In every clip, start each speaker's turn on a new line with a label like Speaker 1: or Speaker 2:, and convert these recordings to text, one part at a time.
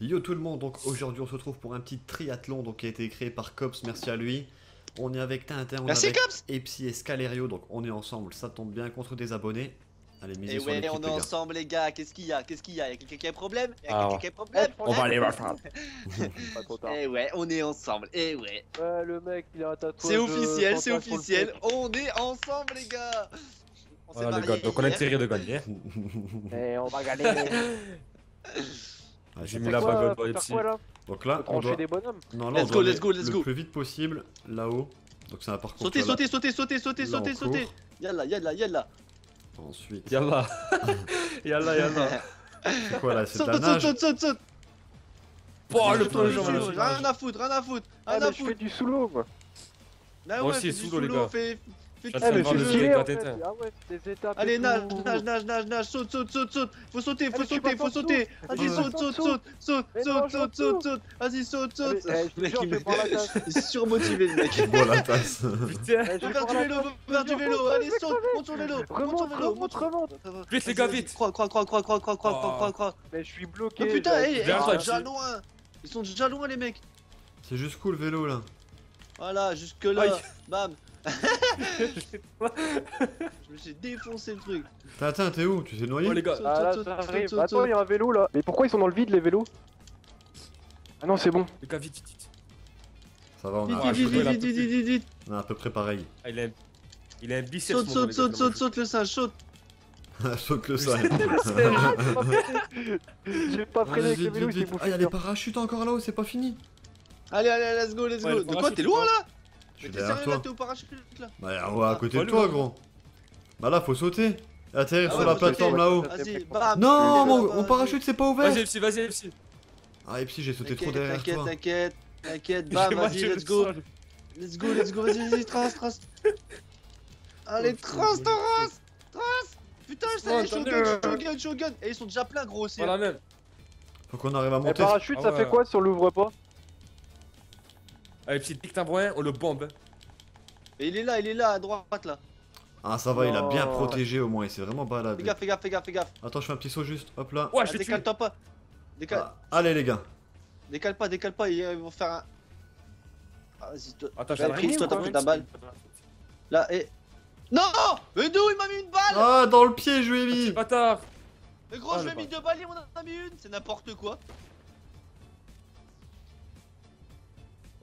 Speaker 1: Yo tout le monde, donc aujourd'hui on se retrouve pour un petit triathlon donc, qui a été créé par Cops, merci à lui. On est avec Tintin, on est
Speaker 2: Merci
Speaker 1: avec
Speaker 2: Cops
Speaker 1: Epsi et Scalerio, donc on est ensemble, ça tombe bien contre des abonnés. Allez, misez
Speaker 2: Et
Speaker 1: sur
Speaker 2: ouais, on est ensemble les gars, qu'est-ce qu'il y a Qu'est-ce qu'il y a Y'a quelqu'un qui a un problème Y'a
Speaker 3: Ah.
Speaker 2: quelqu'un qui a un problème
Speaker 3: On va aller voir ça.
Speaker 4: Pas trop tard.
Speaker 2: Eh ouais, on est ensemble, eh ouais.
Speaker 4: Ouais, le mec, il a un tatouage.
Speaker 2: C'est
Speaker 4: euh,
Speaker 2: officiel, c'est
Speaker 4: sur le
Speaker 2: officiel, on est ensemble les gars On s'est
Speaker 3: Voilà les gars, donc on a
Speaker 2: hier.
Speaker 3: intérêt de gagner.
Speaker 4: Eh, on va gagner.
Speaker 1: Ah,
Speaker 3: J'ai mis la bagole
Speaker 4: pour ici.
Speaker 1: Donc là, on doit...
Speaker 4: des bonhommes.
Speaker 1: Non, là,
Speaker 2: let's
Speaker 1: on
Speaker 2: go, let's go, let's go.
Speaker 1: Le plus vite possible, là-haut. Donc c'est un parcours.
Speaker 2: Sautez,
Speaker 1: là,
Speaker 2: sautez, sautez, sautez, sautez, sautez, sautez. Yalla, yalla, yalla.
Speaker 1: Ensuite.
Speaker 3: Yalla. yalla, yalla.
Speaker 1: C'est quoi là C'est la nage.
Speaker 2: Saute, saute, saute, saute.
Speaker 3: Oh, le
Speaker 1: tour
Speaker 2: Rien à foutre, rien à foutre.
Speaker 4: Ah,
Speaker 2: rien à foutre.
Speaker 4: Je fais du sous-l'eau, moi.
Speaker 2: Là, ouais,
Speaker 3: sous-l'eau, les gars.
Speaker 2: Fais
Speaker 3: Je suis en
Speaker 4: Eh, mais
Speaker 3: train
Speaker 4: je
Speaker 3: de.
Speaker 4: Ah ouais, des étapes.
Speaker 2: Allez, nage, nage, nage, nage, nage, saute, saute, saute, saute Faut sauter, faut sauter, faut sauter Vas-y, saute, saute, saute, saute,
Speaker 4: Mais
Speaker 2: saute, saute, saute, saute Vas-y, saute, saute
Speaker 4: eh, je te
Speaker 2: Mec, il il est surmotivé le mec
Speaker 1: Bois la tasse.
Speaker 3: Putain.
Speaker 4: Eh,
Speaker 2: Va
Speaker 4: vais
Speaker 2: faire du vélo, va faire du vélo, allez, saute, monte sur le vélo,
Speaker 4: Remonte,
Speaker 2: le vélo,
Speaker 4: remonte, remonte.
Speaker 3: Vite, les gars, vite.
Speaker 2: Croix, croix, croix, croix, croix, croix, croix, croix, croix, croix.
Speaker 4: Mais je suis
Speaker 2: Oh
Speaker 4: bloqué.
Speaker 2: putain, hey,
Speaker 3: Viens,
Speaker 2: ils sont déjà loin Ils sont déjà loin les mecs
Speaker 1: C'est juste cool le vélo là.
Speaker 2: Voilà, jusque là, bam Je me suis défoncé le truc
Speaker 1: Tintin, t'es où Tu t'es noyé
Speaker 3: Oh les gars.
Speaker 4: Ah là, ça arrive. Attends, il y a un vélo là. Mais pourquoi ils sont dans le vide les vélos Ah non, c'est bon.
Speaker 3: Les gars, vite, vite, vite.
Speaker 1: Ça va, on
Speaker 2: Vite,
Speaker 1: a,
Speaker 2: vite, vite, vite,
Speaker 3: il
Speaker 2: vite, vite, vite
Speaker 1: on a à peu près pareil.
Speaker 3: Ah, il a un... Il a un biceps.
Speaker 2: Saute, saute, saute, saute, saute le singe, saute
Speaker 1: Saute le ça.
Speaker 4: J'ai pas freiné avec le vélo, il.
Speaker 1: Ah,
Speaker 4: bouffé.
Speaker 1: y a
Speaker 4: le
Speaker 1: les
Speaker 4: mur.
Speaker 1: parachutes encore là-haut, c'est pas fini.
Speaker 2: Allez, allez, let's go, let's go
Speaker 3: le
Speaker 2: De quoi, t'es loin là
Speaker 1: Je suis
Speaker 2: Mais t'es
Speaker 1: derrière
Speaker 2: sérieux là,
Speaker 1: toi.
Speaker 2: t'es au parachute là
Speaker 1: Bah, ouais, à côté
Speaker 3: Ah,
Speaker 1: de
Speaker 3: pas
Speaker 1: toi, gros. Bah là, faut sauter. Atterrir
Speaker 2: Ah
Speaker 1: sur la plateforme là-haut. Non, mon, parachute c'est pas ouvert.
Speaker 3: Vas-y, Epsi, vas-y, Epsi.
Speaker 1: Ah, et puis j'ai sauté trop
Speaker 2: T'inquiète,
Speaker 1: derrière
Speaker 2: t'inquiète,
Speaker 1: toi.
Speaker 2: t'inquiète, t'inquiète, bam,
Speaker 3: Moi,
Speaker 2: vas-y, let's
Speaker 3: le
Speaker 2: go. Let's go, let's go, vas-y, vas-y, trace, trace Allez, trace,
Speaker 3: putain,
Speaker 2: trace Trace Putain, ça y est, shogun, shogun, shogun Et ils sont déjà pleins, gros, aussi hein.
Speaker 3: Voilà même.
Speaker 1: Faut qu'on arrive à monter.
Speaker 4: parachute,
Speaker 3: Ah
Speaker 4: ça fait quoi si on l'ouvre pas
Speaker 3: Allez, petit, t'as un broyen, on le bombe.
Speaker 2: Et il est là, il est là, à droite, là
Speaker 1: Ah, ça va, il a bien protégé au moins. Il s'est vraiment
Speaker 2: Fais
Speaker 1: baladé.
Speaker 2: gaffe, fais gaffe, fais gaffe, fais gaffe
Speaker 1: Attends, je fais un petit saut juste. Hop là.
Speaker 3: Ouais,
Speaker 2: Ah,
Speaker 3: je.
Speaker 2: Décale-toi pas Décale,
Speaker 1: Ah, Allez, les gars.
Speaker 2: décale pas, décale pas, ils vont faire un... Ah, vas-y, toi,
Speaker 3: Attends, j'ai
Speaker 2: Chris, toi, t'as pris ta balle. là, et... Non Mais d'où il m'a mis une balle?
Speaker 1: Ah, dans le pied, je lui ai
Speaker 3: Petit
Speaker 1: mis.
Speaker 3: bâtard.
Speaker 2: Mais gros,
Speaker 3: Ah,
Speaker 2: je lui ai mis deux balles, il m'en a mis une C'est n'importe quoi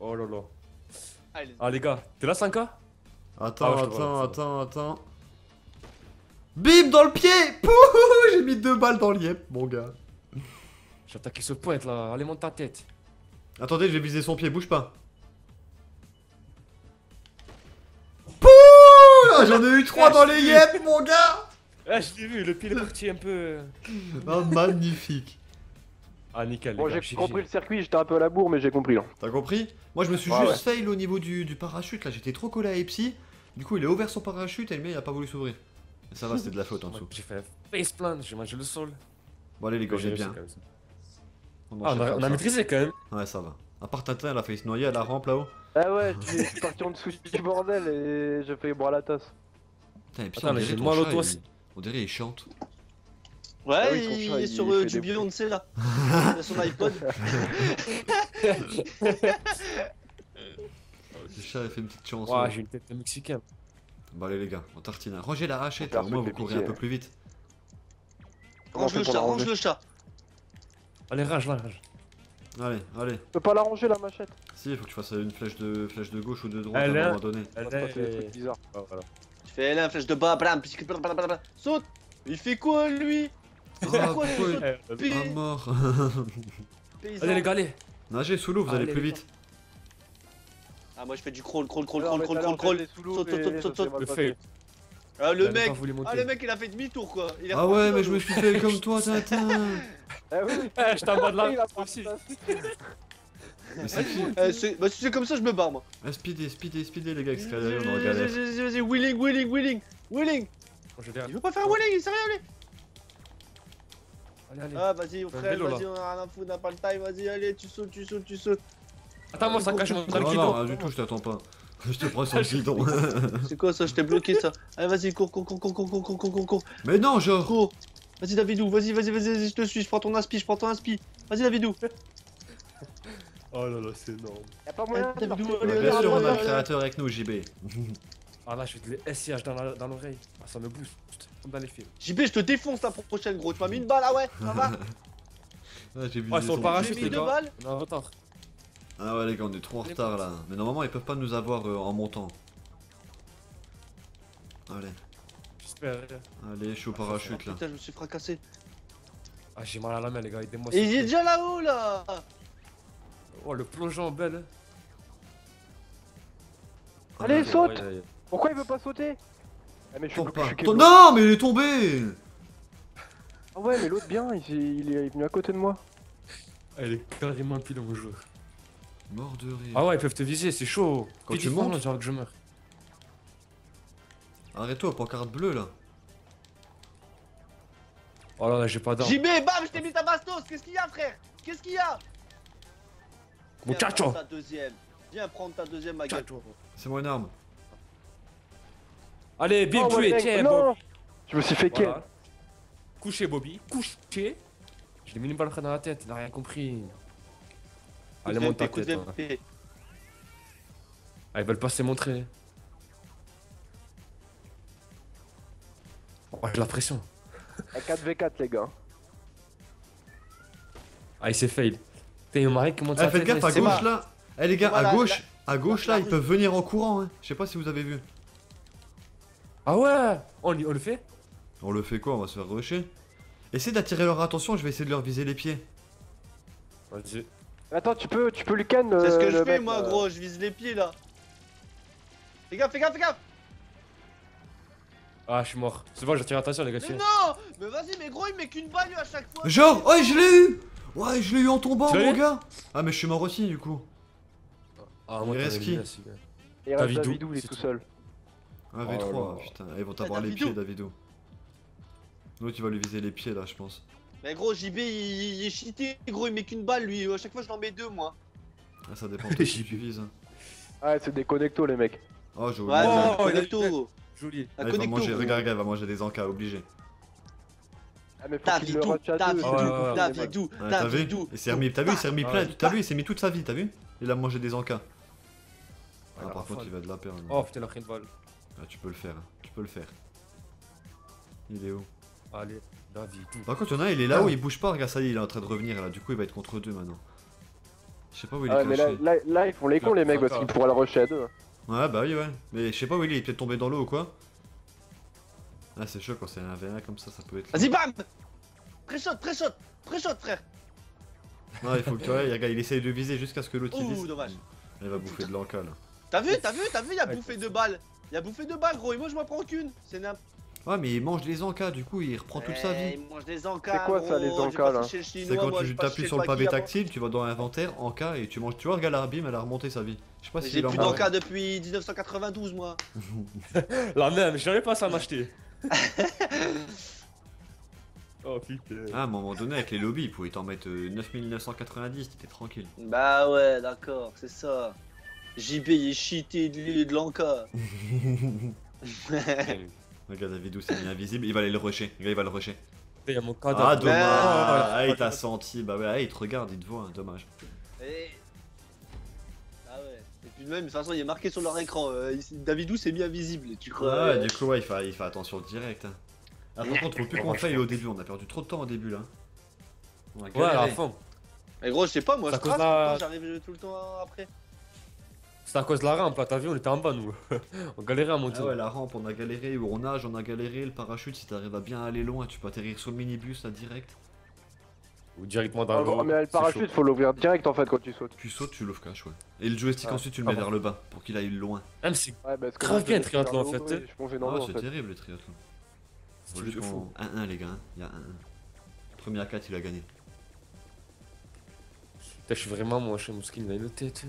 Speaker 3: Oh là là.
Speaker 2: Allez,
Speaker 3: Ah, les gars, t'es là, 5K
Speaker 1: Attends,
Speaker 3: Ah ouais,
Speaker 1: attends, attends, attends. Bim dans le pied Pouh J'ai mis deux balles dans l'iep, mon gars.
Speaker 3: J'ai attaqué ce pointe là. Allez, monte ta tête.
Speaker 1: Attendez, je vais viser son pied, bouge pas. Pouh Ah, J'en ai eu trois dans les yep, mon gars
Speaker 3: Ah, je l'ai vu, le pied est parti un peu.
Speaker 1: Ah, magnifique.
Speaker 3: Ah, nickel.
Speaker 4: Bon, j'ai compris le circuit, j'étais un peu à la bourre, mais j'ai compris là.
Speaker 1: T'as compris? Moi, je me suis
Speaker 4: Ouais,
Speaker 1: juste fail au niveau du, du parachute, là. J'étais trop collé à Epsi. Du coup, il a ouvert son parachute et le mien, il a pas voulu s'ouvrir. Mais ça va, c'était de la faute en dessous.
Speaker 3: J'ai fait un faceplant, j'ai mangé le sol.
Speaker 1: Bon, allez, les gars,
Speaker 3: J'ai
Speaker 1: bien. On
Speaker 3: Ah, on a, on maîtrisé quand même.
Speaker 1: Ouais, ça va. À part Tintin, elle a failli se noyer à la rampe là-haut.
Speaker 4: Ah ouais, je suis parti en dessous du bordel et j'ai fait boire la tasse.
Speaker 1: Putain, et puis
Speaker 3: Attends,
Speaker 1: on dirait ton chat, il- On dirait il chante.
Speaker 2: Ouais,
Speaker 4: Ah oui,
Speaker 2: il
Speaker 4: chat,
Speaker 2: est
Speaker 4: il
Speaker 2: sur euh, du. Beyoncé là. il a son iPod.
Speaker 1: Le chat, il fait une petite chanson.
Speaker 3: Ouah, j'ai une tête de mexicain.
Speaker 1: Bon, allez, les gars, on tartine. Rangez la là, au moins vous courez un peu plus vite.
Speaker 2: Range le chat, range le chat.
Speaker 3: Allez, rage là, rage.
Speaker 1: Allez, allez.
Speaker 4: Je peux pas la ranger la machette
Speaker 1: Si, il faut que tu fasses une flèche de, flèche de gauche ou de droite
Speaker 3: Elle
Speaker 1: à
Speaker 3: est
Speaker 1: un
Speaker 3: là.
Speaker 1: moment donné.
Speaker 4: Va des trucs bizarres.
Speaker 3: Ah, voilà.
Speaker 2: Je fais là, flèche de bas, blam. Saute Il fait quoi lui?
Speaker 1: Ah,
Speaker 2: quoi,
Speaker 3: eh,
Speaker 1: mort.
Speaker 3: Allez les gars, allez.
Speaker 1: Nagez sous l'eau, vous allez plus vite.
Speaker 2: Ah, moi je fais du crawl, crawl, crawl, crawl, crawl, crawl, Saute, saute, saute.
Speaker 3: Le fait.
Speaker 2: Ah, le mec Ah, le mec, il a fait demi-tour quoi.
Speaker 1: Ah, ouais, mais je me suis fait comme toi, Tintin.
Speaker 4: Eh oui.
Speaker 3: Eh, eh je t'envoie de là aussi.
Speaker 2: Eh, bah, si c'est comme ça, je me barre moi.
Speaker 1: Ah, speedé, speedé, speedé, les gars,
Speaker 2: Vas-y, vas-y, wheeling, wheeling, wheeling, wheeling. Il veut pas faire un wheeling, il s'est rien,
Speaker 3: Allez, allez.
Speaker 2: Ah, vas-y,
Speaker 3: un
Speaker 2: frère, vas-y, on a rien à foutre, on a pas le time, vas-y, allez, tu sautes, tu sautes, tu sautes.
Speaker 3: Attends, moi, ça cache mon
Speaker 1: Non,
Speaker 3: guidon.
Speaker 1: non, rien du tout, je t'attends pas. Je te prends sur le guidon.
Speaker 2: C'est quoi ça Je t'ai bloqué ça. Allez, vas-y, cours, cours, cours, cours, cours, cours, cours, cours, cours, cours,
Speaker 1: Mais non, genre
Speaker 2: cours. Vas-y, Davidou, vas-y, vas-y, vas-y, vas-y, je te suis, je prends ton aspi, je prends ton aspi. Vas-y, Davidou.
Speaker 3: Oh là là, c'est énorme.
Speaker 4: Y'a pas moyen
Speaker 2: Allez,
Speaker 4: de
Speaker 2: allez,
Speaker 1: Bien sûr, on a
Speaker 2: allez.
Speaker 1: créateur avec nous, JB.
Speaker 3: Ah là, je vais te les SIH dans l'oreille. Ah, ça me booste. Comme dans les films.
Speaker 2: JB, je te défonce la prochaine, gros. Tu m'as mis une balle, ah ouais, ça va
Speaker 1: Ah, j'ai vu
Speaker 3: Ouais,
Speaker 1: des
Speaker 3: sur le
Speaker 1: sons.
Speaker 3: parachute,
Speaker 2: J'ai mis
Speaker 3: les
Speaker 2: deux
Speaker 3: gars.
Speaker 2: balles.
Speaker 3: On est en retard.
Speaker 1: Ah ouais les gars, on est trop en retard là. Mais normalement ils peuvent pas nous avoir euh, en montant. Allez,
Speaker 3: J'espère.
Speaker 1: allez, je suis au
Speaker 2: Oh,
Speaker 1: parachute là.
Speaker 2: putain, je me suis fracassé.
Speaker 3: Ah, j'ai mal à la main, les gars. Aidez-moi.
Speaker 2: Il est déjà là-haut, là
Speaker 3: Oh, le plongeon belle. hein.
Speaker 4: Allez,
Speaker 1: Ah,
Speaker 4: saute
Speaker 3: Ouais, ouais, ouais.
Speaker 4: Pourquoi il veut pas sauter Ah mais je suis je.
Speaker 1: Non, mais il est tombé
Speaker 4: Ah ouais mais l'autre bien, il, est- il est venu à côté de moi.
Speaker 3: Elle est carrément pile en jeu.
Speaker 1: Mort de rire.
Speaker 3: Ah ouais, ils peuvent te viser, c'est chaud.
Speaker 1: Quand tu montes
Speaker 3: genre que je meurs.
Speaker 1: Arrête-toi, pancarte bleue là.
Speaker 3: Oh là là, j'ai pas d'arme.
Speaker 2: JB, bam, je t'ai mis ta bastos Qu'est-ce qu'il y a, frère? Qu'est-ce qu'il y a?
Speaker 3: Mon
Speaker 2: Viens
Speaker 3: cacho
Speaker 2: prendre ta deuxième. Viens prendre ta deuxième, ma gueule.
Speaker 1: C'est moi une arme.
Speaker 3: Allez, Bill,
Speaker 4: Oh,
Speaker 3: tué,
Speaker 4: ouais,
Speaker 3: tiens,
Speaker 4: non
Speaker 3: Bob.
Speaker 4: Je me suis fait ken.
Speaker 3: Voilà. Couché, Bobby. Couché. Je l'ai mis une balle dans la tête, il a rien compris. Allez, monte ta tête. hein. Ah, ils veulent pas se montrer. Oh, j'ai la pression.
Speaker 4: À 4v4 les gars.
Speaker 3: Ah, il s'est fail. Putain, il m'a qui monte
Speaker 1: Ah,
Speaker 3: sa
Speaker 1: faites
Speaker 3: tête.
Speaker 1: gaffe à gauche là. Eh les gars,
Speaker 2: Voilà,
Speaker 1: à gauche, à gauche là, ils peuvent venir en courant. Hein. Je sais pas si vous avez vu.
Speaker 3: Ah ouais on, le fait
Speaker 1: On le fait quoi On va se faire rusher. Essaye d'attirer leur attention, je vais essayer de leur viser les pieds.
Speaker 3: Vas-y.
Speaker 4: Attends tu peux tu peux lui ken
Speaker 2: C'est ce que
Speaker 4: euh,
Speaker 2: je fais,
Speaker 4: mec,
Speaker 2: moi,
Speaker 4: là.
Speaker 2: gros. Je vise les pieds, là. Fais gaffe, fais gaffe, fais gaffe
Speaker 3: Ah, je suis mort. C'est bon, j'attire l'attention, les gars.
Speaker 2: Mais non Mais vas-y, mais gros, il met qu'une balle, lui, à chaque fois
Speaker 1: Genre, oh je l'ai eu Ouais, je l'ai eu en tombant mon gars Ah mais je suis mort aussi du coup.
Speaker 3: Ah,
Speaker 1: Il
Speaker 3: moi,
Speaker 1: reste
Speaker 3: t'en
Speaker 1: qui
Speaker 3: as mis, là, celui-là.
Speaker 4: Il est tout. seul.
Speaker 1: Ah
Speaker 3: Oh
Speaker 1: V3,
Speaker 3: là là.
Speaker 1: putain, ils vont t'avoir les
Speaker 2: Davidou.
Speaker 1: pieds Davido. L'autre il va lui viser les pieds là je pense.
Speaker 2: Mais gros, JB, il, il est cheaté, gros, il met qu'une balle, lui. À chaque fois, je l'en mets deux, moi.
Speaker 1: Ah ça dépend de qui tu vises. hein.
Speaker 4: Ah c'est des connectos les mecs.
Speaker 1: Oh j'ai
Speaker 2: Ouais, un
Speaker 3: Oh, il a
Speaker 2: connecto.
Speaker 3: Joli.
Speaker 1: Ah,
Speaker 2: Un
Speaker 1: il va manger, regarde, regarde, il va manger des encas, obligé.
Speaker 4: Ah
Speaker 2: Davidou. Davidou. Davidou,
Speaker 1: Ouais, t'as vu
Speaker 2: Davidou.
Speaker 1: Il s'est remis, t'as vu, il s'est remis
Speaker 3: Ah,
Speaker 1: plein, t'as vu, il s'est mis toute sa vie, t'as vu Il a mangé des encas. Ah, par contre il va de la perdre.
Speaker 3: Oh putain, la de balle.
Speaker 1: Ah tu peux le faire, tu peux le faire. Il est où
Speaker 3: Allez, David. tout.
Speaker 1: Par contre il y en a un, il est là où il bouge pas, regarde ça y est, il est en train de revenir là, du coup il va être contre deux maintenant. Je sais pas où il est
Speaker 4: Ah ouais mais là, là, là, ils font les cons les mecs parce qu'ils pourraient le rusher à deux.
Speaker 1: Ouais, bah oui, ouais. Mais je sais pas où il est, il est peut-être tombé dans l'eau ou quoi. Ah, c'est chaud quand c'est un V1 comme ça, ça peut être.
Speaker 2: Vas-y, bam Pré-shot, pré-shot, pré-shot, frère.
Speaker 1: Non, il faut que tu vois, il essaye de viser jusqu'à ce que l'autre il
Speaker 2: Ouh,
Speaker 1: vise.
Speaker 2: dommage.
Speaker 1: Il va bouffer de l'enca là.
Speaker 2: T'as vu, t'as vu, t'as vu, il a
Speaker 3: Ouais,
Speaker 2: bouffé deux balles. Il a bouffé deux balles, gros, et moi, je m'en prends qu'une. C'est n'importe
Speaker 1: Ouais, mais il mange les encas, du coup il reprend toute sa vie.
Speaker 2: Il mange des encas.
Speaker 4: C'est quoi, ça, les encas, là
Speaker 1: C'est quand
Speaker 2: moi,
Speaker 1: tu t'appuies sur le pavé tactile, tu vas dans l'inventaire, encas, et tu manges. Tu vois, regarde la bim, elle a remonté sa vie. Je sais pas si
Speaker 2: J'ai plus d'encas depuis 1992, moi.
Speaker 3: La même, j'avais pas ça à m'acheter. oh putain.
Speaker 1: Ah, à un moment donné, avec les lobbies, il pouvait t'en mettre euh, 9990, t'étais tranquille.
Speaker 2: Bah ouais, d'accord, c'est ça. JB, il est cheaté de, de l'enca.
Speaker 1: Regarde la vidéo, c'est bien invisible, il va aller le rusher. Regarde, il va le rusher.
Speaker 3: Il y a mon cadavre.
Speaker 1: Ah, dommage.
Speaker 2: Ah,
Speaker 1: Ah, il t'a senti. Bah ouais, ah, il te regarde, il te voit, hein, dommage.
Speaker 2: Et... Ah ouais. Et puis même, de toute façon, il est marqué sur leur écran. euh, Davidou, c'est bien visible. Tu crois
Speaker 1: Ouais,
Speaker 2: euh,
Speaker 1: du coup, ouais, il fait, il fait attention direct. Hein. Ah, par contre, faut plus qu'on faille au début, on a perdu trop de temps au début là. On a
Speaker 3: Ouais, à
Speaker 1: galéré.
Speaker 3: fond.
Speaker 2: Mais gros, je sais pas, moi,
Speaker 3: Ça
Speaker 2: je
Speaker 3: cause
Speaker 2: trace
Speaker 3: la-
Speaker 2: j'arrive tout le temps après.
Speaker 3: C'est à cause de la rampe, là, t'as vu, on était en bas, nous. on galérait à monter.
Speaker 1: Ah ouais, la rampe, on a galéré, on nage, on a galéré, le parachute, si t'arrives à bien aller loin, tu peux atterrir sur le minibus là direct.
Speaker 3: Ou directement dans
Speaker 4: Ah,
Speaker 3: l'eau.
Speaker 4: mais le
Speaker 3: c'est
Speaker 4: parachute
Speaker 3: chaud.
Speaker 4: faut l'ouvrir direct en fait quand tu sautes.
Speaker 1: Tu sautes, tu l'ouvres cache, ouais. Et le joystick
Speaker 4: Ah.
Speaker 1: ensuite, tu le
Speaker 3: Ah
Speaker 1: mets
Speaker 3: bon.
Speaker 1: vers le bas pour qu'il aille loin.
Speaker 3: Même si.
Speaker 4: Ouais parce que
Speaker 3: Grave bien,
Speaker 4: plongeais
Speaker 3: triathlon, en fait.
Speaker 1: Ah,
Speaker 4: en
Speaker 1: c'est terrible le triathlon.
Speaker 3: C'est fou.
Speaker 1: qu'on- 1-1 les gars, hein. il y a 1-1. Premier à 4, il a gagné.
Speaker 3: Putain, je suis vraiment moche, mon skin, il a une tête.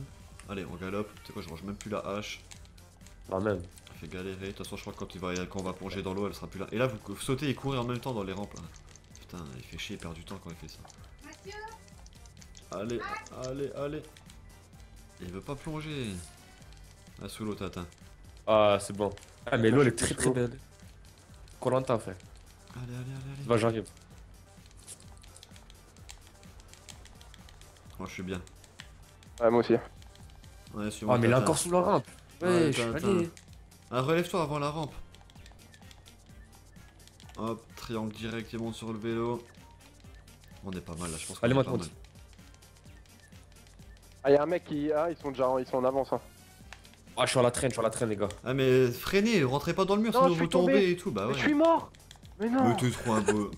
Speaker 1: Allez, on galope. Tu sais quoi, je range même plus la hache.
Speaker 3: Quand même.
Speaker 1: Ça fait galérer. De toute façon, je crois que quand, on va plonger dans l'eau, elle sera plus là. Et là, vous sautez et courez en même temps dans les rampes. Hein. Putain, il fait chier, il perd du temps quand il fait ça. Mathieu allez, allez, allez. Il veut pas plonger. Ah, sous l'eau, Tata.
Speaker 3: Ah, c'est bon. Ah, mais l'eau, elle est très très belle. Colanta, frère.
Speaker 1: Allez, allez, allez. allez.
Speaker 3: J'arrive.
Speaker 1: Moi, je suis bien.
Speaker 4: Ah, moi aussi.
Speaker 1: Ouais,
Speaker 3: Ah, mais il est encore sous la rampe.
Speaker 1: Ouais,
Speaker 3: Ouais, je suis allé.
Speaker 1: Ah, relève-toi avant la rampe. Hop, triangle direct, il monte sur le vélo. On est pas mal là, je pense qu'on
Speaker 3: Allez,
Speaker 1: est
Speaker 3: monte,
Speaker 1: pas
Speaker 3: monte.
Speaker 1: mal.
Speaker 4: Ah, y'a un mec qui. Ah, ils sont déjà en, ils sont en avance. Hein.
Speaker 3: Ah, je suis à la traîne, je suis à la traîne, les gars.
Speaker 1: Ah, mais freinez, rentrez pas dans le mur,
Speaker 4: Non,
Speaker 1: sinon
Speaker 4: je
Speaker 1: vous tombez et tout. Bah
Speaker 4: Mais
Speaker 1: ouais.
Speaker 4: je suis mort Mais non
Speaker 1: Mais t'es trop un beau.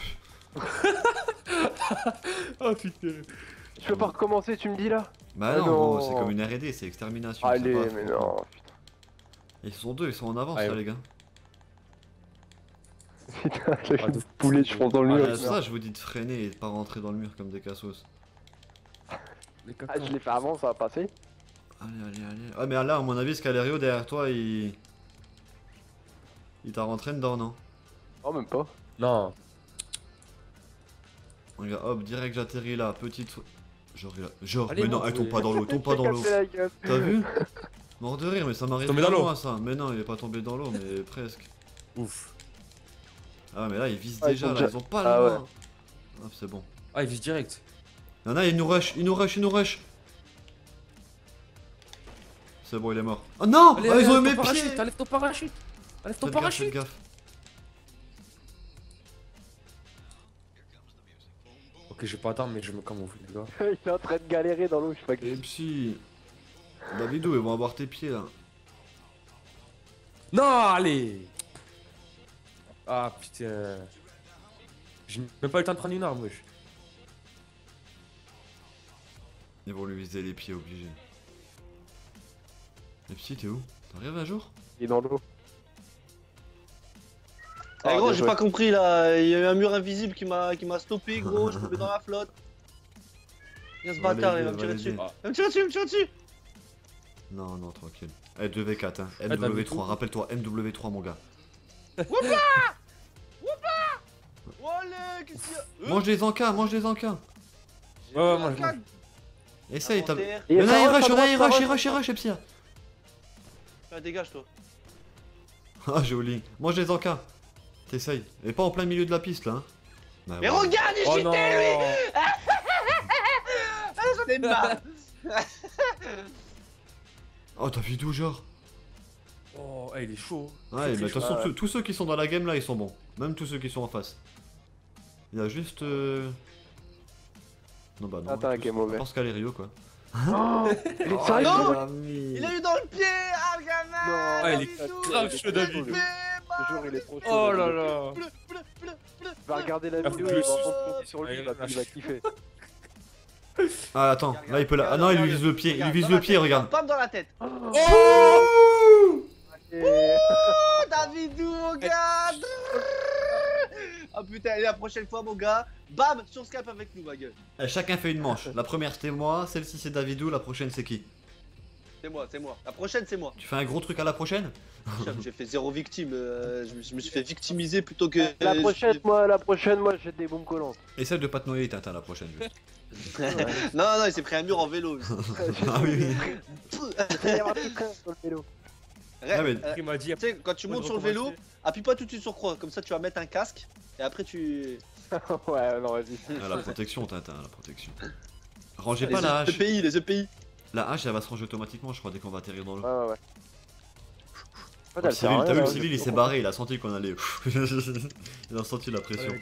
Speaker 3: Oh putain.
Speaker 4: Je peux pas recommencer, tu me dis là
Speaker 1: Bah
Speaker 4: Ah
Speaker 1: non, c'est comme une RD, c'est extermination.
Speaker 4: Allez,
Speaker 1: pas
Speaker 4: mais non.
Speaker 1: Ils sont deux, ils sont en avance là, les gars.
Speaker 4: Putain, j'ai
Speaker 3: Ah, de-
Speaker 4: poulet, je fonce dans le
Speaker 1: Ah,
Speaker 4: mur.
Speaker 1: ça, je vous dis de freiner et de pas rentrer dans le mur comme des cassos.
Speaker 3: Les
Speaker 4: Ah, je l'ai fait avant, ça va passer.
Speaker 1: Allez, allez, allez. Ah, mais là, à mon avis, Scalerio derrière toi, il. Il t'a rentré dedans, non?
Speaker 4: Oh, même pas.
Speaker 3: Non.
Speaker 1: Regarde, hop, direct, j'atterris là, petite. Genre, il a... Genre,
Speaker 3: Allez,
Speaker 1: mais non, elle tombe pas dans l'eau, tombe pas dans l'eau.
Speaker 4: La.
Speaker 1: T'as vu Mort de rire, mais ça m'arrive
Speaker 3: dans l'eau.
Speaker 1: moi ça. Mais non, il est pas tombé dans l'eau, mais presque.
Speaker 3: Ouf.
Speaker 1: Ah, mais là, ils visent
Speaker 4: Ah, ils
Speaker 1: déjà,
Speaker 4: sont
Speaker 1: là,
Speaker 4: déjà-
Speaker 1: ils ont pas
Speaker 4: Ah
Speaker 1: le
Speaker 4: ouais.
Speaker 1: droit. Hop, c'est bon.
Speaker 3: Ah, il vise direct.
Speaker 1: Y'en a, il nous rush, il nous rush, il nous rush. C'est bon, il est mort. Oh non
Speaker 3: Allez,
Speaker 1: Ah,
Speaker 3: allez,
Speaker 1: Ils ont eu
Speaker 3: enlève
Speaker 1: mes
Speaker 3: ton
Speaker 1: pieds
Speaker 3: parachute, enlève ton parachute. Enlève ton
Speaker 1: Faites gaffe,
Speaker 3: Ok, je vais pas attendre, mais je me camoufle, les gars.
Speaker 4: Il est en train de galérer dans l'eau, je sais pas
Speaker 1: Et psy Davidou, ils vont avoir tes pieds là.
Speaker 3: Non, allez Ah putain. J'ai même pas eu le temps de prendre une arme, wesh.
Speaker 1: Ils vont lui viser les pieds obligés. Et psy, t'es où? T'arrives un jour?
Speaker 4: Il est dans l'eau.
Speaker 2: Eh
Speaker 4: Ah,
Speaker 2: gros, j'ai pas compris là, il y a eu un mur invisible qui m'a qui m'a stoppé gros, je suis tombé dans la flotte. Viens ce bâtard, il va me tirer dessus.
Speaker 3: Ah.
Speaker 2: Il va me tirer dessus, il va me tirer dessus
Speaker 1: Non, non, tranquille. Eh, 2v4, hein.
Speaker 3: tout
Speaker 1: MW3, rappelle-toi, MW3, mon gars.
Speaker 2: Oh allez, qu'est-ce qu'il y a
Speaker 1: Mange des encas, mange des encas.
Speaker 3: Ouais, ouais,
Speaker 2: un cac.
Speaker 1: Essaye, t'as.
Speaker 2: Inventaire.
Speaker 4: Et
Speaker 1: Y'en a,
Speaker 4: ça
Speaker 1: il
Speaker 4: rush,
Speaker 1: rush,
Speaker 4: ça
Speaker 1: y'en a, il
Speaker 4: rush,
Speaker 1: il rush, il rush.
Speaker 2: Ah, dégage toi.
Speaker 1: Ah, joli. Mange des encas. T'essayes. Et pas en plein milieu de la piste là. Hein. Bah,
Speaker 2: Mais
Speaker 1: ouais.
Speaker 2: regarde, il
Speaker 3: Oh non
Speaker 2: chutait lui Ah, J'en ai marre
Speaker 1: Oh, t'as vu d'où, genre
Speaker 3: Oh, eh, il est chaud.
Speaker 1: Ouais, mais de toute façon,
Speaker 4: ouais.
Speaker 1: tous- tous ceux qui sont dans la game là, ils sont bons. Même tous ceux qui sont en face. Il y a juste. Euh... Non, bah non.
Speaker 4: Attends, qui est mauvais.
Speaker 1: Je pense qu'Alerio quoi.
Speaker 4: Oh Il est
Speaker 1: Oh,
Speaker 2: non
Speaker 1: l'ami.
Speaker 2: Il a eu dans le pied Ah le gamin
Speaker 4: Non.
Speaker 3: Ah, il est grave chaud,
Speaker 4: Ce jour, il est trop chaud.
Speaker 3: Oh là là
Speaker 2: bleu,
Speaker 4: Va regarder la
Speaker 3: Ah,
Speaker 4: vidéo, il va sur lui,
Speaker 3: Ouais,
Speaker 4: il va, kiffer.
Speaker 1: Ah, attends, là il peut la. Ah non, il lui vise le pied, il lui vise le pied, regarde.
Speaker 2: Pam dans la tête
Speaker 4: Et-
Speaker 2: Oh Davidou mon gars Ah putain, allez la prochaine fois mon gars, bam, sur Skype avec nous ma gueule.
Speaker 1: Eh, Chacun fait une manche. La première c'était moi, celle-ci c'est Davidou, la prochaine c'est qui?
Speaker 2: C'est moi, c'est moi. La prochaine c'est moi.
Speaker 1: Tu fais un gros truc à la prochaine
Speaker 2: J'ai fait zéro victime, euh, je, me- je me suis fait victimiser plutôt que...
Speaker 4: La prochaine, moi, la prochaine, moi, j'ai des bombes collantes.
Speaker 1: Essaye de pas te noyer, Tintin, la prochaine. juste.
Speaker 2: non, non, il s'est pris un mur en vélo.
Speaker 1: ah oui.
Speaker 4: Il y avoir train sur le vélo.
Speaker 1: Ah, mais-
Speaker 2: Euh,
Speaker 3: Il m'a dit.
Speaker 2: Tu sais, quand tu montes sur le vélo, appuie pas tout de suite sur croix, comme ça tu vas mettre un casque, et après tu...
Speaker 4: ouais, non, vas-y.
Speaker 1: Ah, la protection, Tintin, la protection. Rangez
Speaker 2: Les
Speaker 1: pas la hache.
Speaker 2: EPI, les EPI.
Speaker 1: La hache, elle va se ranger automatiquement, je crois, dès qu'on va atterrir dans l'eau.
Speaker 4: Ouais, ouais, ouais. Rien,
Speaker 1: t'as vu
Speaker 4: là,
Speaker 1: le civil, il s'est barré, il a senti qu'on allait. il a senti la pression.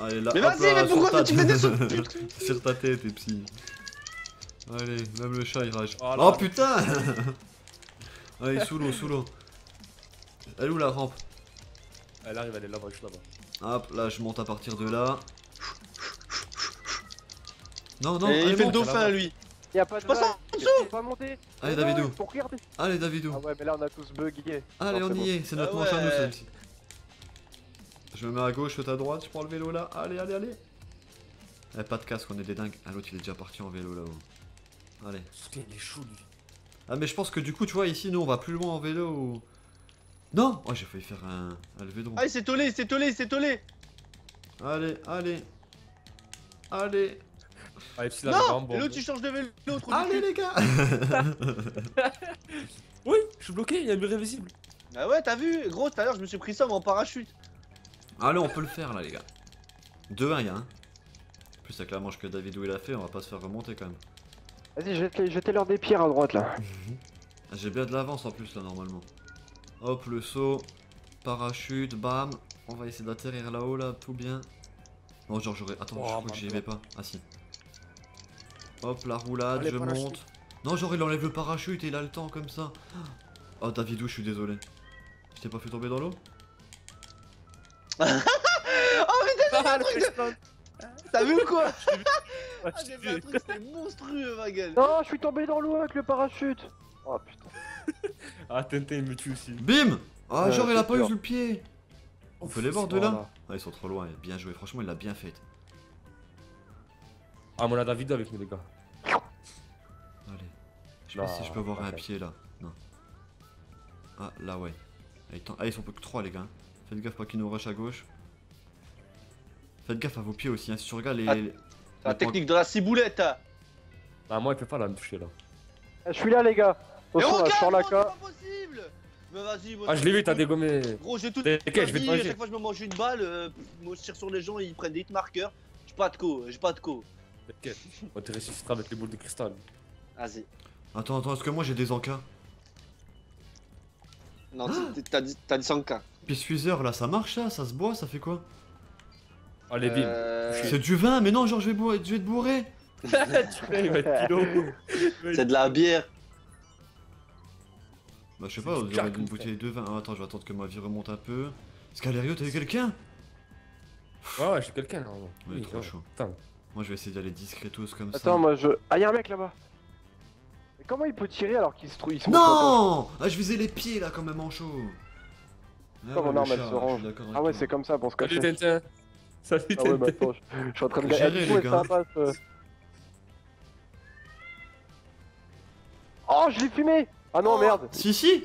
Speaker 1: Allez, là,
Speaker 2: Mais
Speaker 1: hop
Speaker 2: vas-y,
Speaker 1: là,
Speaker 2: mais
Speaker 1: sur
Speaker 2: pourquoi
Speaker 1: ta-
Speaker 2: tu fais des
Speaker 1: Sur ta tête, et psy. Allez, même le chat il rage.
Speaker 3: Oh.
Speaker 1: Oh putain Allez, sous l'eau, sous l'eau. Elle est où la rampe?
Speaker 3: Elle arrive, elle est là-bas, je suis là-bas.
Speaker 1: Hop, là je monte à partir de là. Non, non, allez,
Speaker 2: il fait le dauphin lui.
Speaker 4: Y'a pas de vague. pas monter.
Speaker 1: Allez, Davidou. Allez, Davidou.
Speaker 4: Ah ouais, mais là, on a tous bugué.
Speaker 1: Allez, on y est, c'est notre
Speaker 2: Ah
Speaker 1: manche à nous celle-ci. Je me mets à gauche, à droite, je prends le vélo là. Allez, allez, allez. Eh, pas de casque, on est des dingues. Ah, l'autre il est déjà parti en vélo là-haut. Allez.
Speaker 3: Il est chaud lui.
Speaker 1: Ah, mais je pense que du coup, tu vois, ici, nous on va plus loin en vélo ou. Non Oh, j'ai failli faire un, un levé de
Speaker 2: Ah, il s'est tollé, il s'est tollé, il s'est tollé.
Speaker 1: Allez, allez. Allez.
Speaker 3: Allez, psy, là,
Speaker 2: Non
Speaker 3: bon.
Speaker 2: Et l'autre tu changes de vélo, trop
Speaker 1: Allez, les gars
Speaker 3: Oui, je suis bloqué, il y a un mur invisible.
Speaker 2: Ah ouais, t'as vu Gros, tout à l'heure je me suis pris ça mais en parachute.
Speaker 1: Allez, on peut le faire là, les gars. 2-1, y'a un. plus, avec la manche que Davidou il a fait, on va pas se faire remonter quand même.
Speaker 4: Vas-y, jetez- jetez-leur des pierres à droite là.
Speaker 1: Ah, J'ai bien de l'avance en plus là normalement. Hop, le saut, parachute, bam. On va essayer d'atterrir là-haut là, tout bien. Non, genre j'aurais. Attends,
Speaker 3: Oh,
Speaker 1: je crois que j'y vais pas. Ah si. Hop, la roulade,
Speaker 3: Allez,
Speaker 1: je
Speaker 3: parachute.
Speaker 1: monte. Non, genre il enlève le parachute et il a le temps comme ça. Oh, Davidou, je suis désolé. Je t'ai pas fait tomber dans l'eau
Speaker 2: Oh putain,
Speaker 3: Ah, le Christophe.
Speaker 2: t'as vu ou quoi
Speaker 3: Ah,
Speaker 2: Ah, j'ai fait un truc, c'était monstrueux, ma gueule.
Speaker 4: Non, je suis tombé dans l'eau avec le parachute. Oh putain.
Speaker 3: Ah, Tintin il me tue aussi.
Speaker 1: Bim Ah,
Speaker 4: Ouais,
Speaker 1: genre il a pas eu le pied On peut les voir de là Ah, ils sont trop loin, bien joué. Franchement, il l'a bien fait.
Speaker 3: Ah, mais on a David avec nous, les gars.
Speaker 1: Allez. Je sais pas si je peux voir un pied là. Non. Ah, là, ouais. Ah, ah, ils sont plus que 3, les gars. Faites gaffe pas qu'ils nous rush à gauche. Faites gaffe à vos pieds aussi, hein. si tu regardes les.
Speaker 2: Ah.
Speaker 1: les-
Speaker 2: La technique de la ciboulette.
Speaker 3: Ah, moi, il peut pas là me toucher là.
Speaker 4: Je suis là les gars.
Speaker 2: Mais
Speaker 4: Attention, là, je
Speaker 2: regarde,
Speaker 4: sors la
Speaker 2: c'est
Speaker 4: ca.
Speaker 2: pas possible Mais vas-y, moi.
Speaker 3: Ah, je l'ai vu, t'as dégommé.
Speaker 2: Gros, j'ai tout.
Speaker 3: T'inquiète, je vais te.
Speaker 2: À chaque fois que je me mange une balle, euh, moi je tire sur les gens, ils prennent des hitmarkers. J'ai pas de co, j'ai pas de co.
Speaker 3: T'inquiète. On te ressuscitera avec les boules de cristal.
Speaker 2: Vas-y.
Speaker 1: Attends, attends, est-ce que moi j'ai des encas
Speaker 2: Non, t'as- dit dit 100k.
Speaker 1: Pissuiseur là, ça marche ça Ça se boit Ça fait quoi
Speaker 3: Allez, bim.
Speaker 2: Euh,
Speaker 1: C'est du vin, mais non, genre je vais, boire, je vais te bourrer
Speaker 3: il va être kilo.
Speaker 2: C'est de la bière.
Speaker 1: Bah, je sais pas, on dirait une bouteille de vin. Ah, attends, je vais attendre que ma vie remonte un peu. Scalerio, t'as vu quelqu'un
Speaker 3: Ouais, ouais, je suis quelqu'un là.
Speaker 1: Ouais,
Speaker 3: Oui,
Speaker 1: trop
Speaker 3: ouais.
Speaker 1: chaud. Moi je vais essayer d'aller discretos comme ça.
Speaker 4: Attends, moi je. Ah, y'a un mec là-bas. Mais comment il peut tirer alors qu'il se trouve. il se
Speaker 1: Non Ah, je visais les pieds là quand même en chaud. Ah,
Speaker 4: Comme
Speaker 1: ouais,
Speaker 4: mon
Speaker 1: le
Speaker 4: arme, elle
Speaker 1: chat,
Speaker 4: se range. Ah ouais, c'est comme ça pour se
Speaker 3: Salut
Speaker 4: cacher.
Speaker 3: Tintin. Salut
Speaker 4: Ah ouais, bah
Speaker 3: Tintin.
Speaker 4: attends, je, suis en train de gagner.
Speaker 1: les gars.
Speaker 4: ça passe. Oh, je l'ai fumé Ah non, merde
Speaker 1: Si, si